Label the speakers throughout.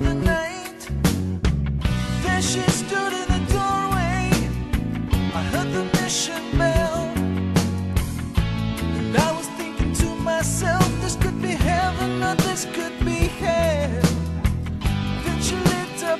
Speaker 1: Then she stood in the doorway. I heard the mission bell. And I was thinking to myself, this could be heaven or this could be hell. Then she lit up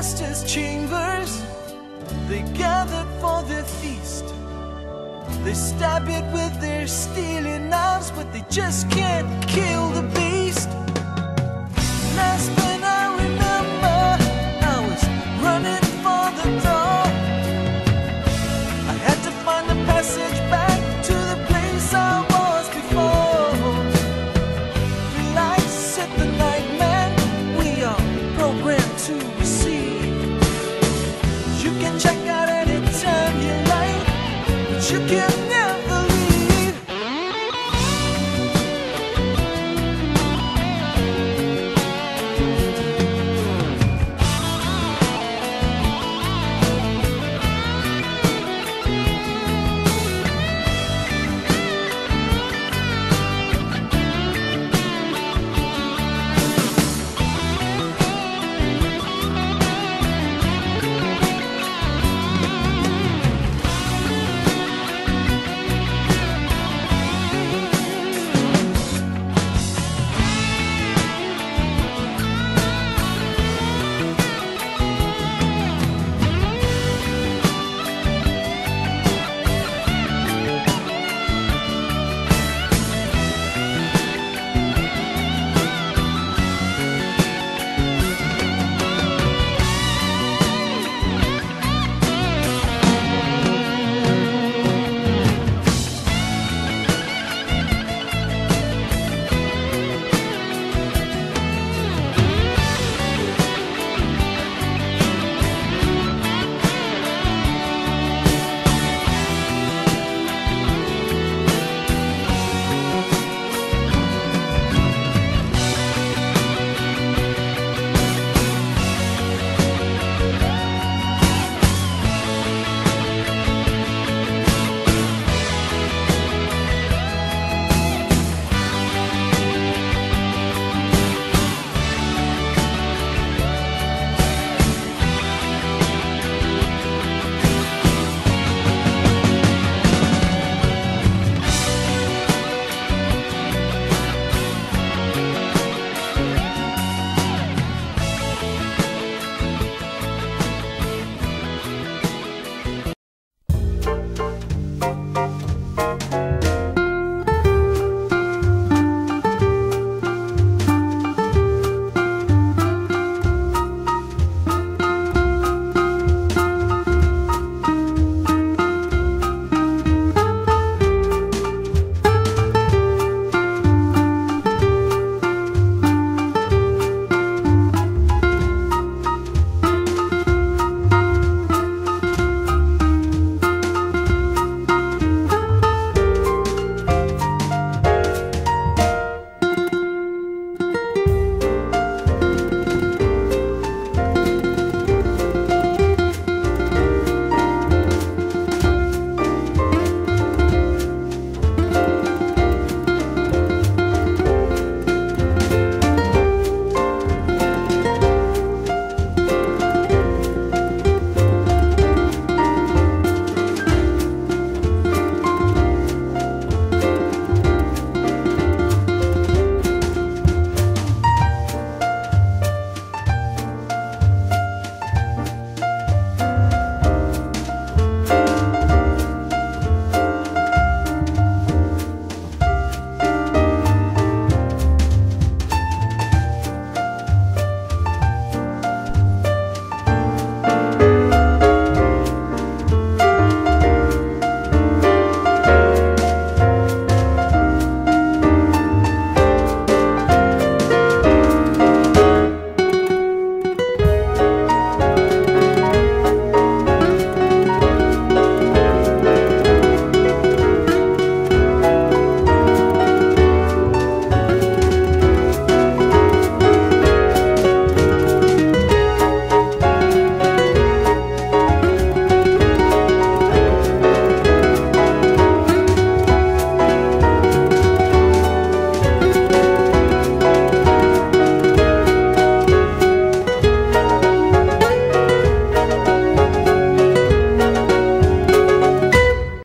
Speaker 1: Master's chambers, they gathered for their feast. They stab it with their steely knives, but they just can't kill the beast.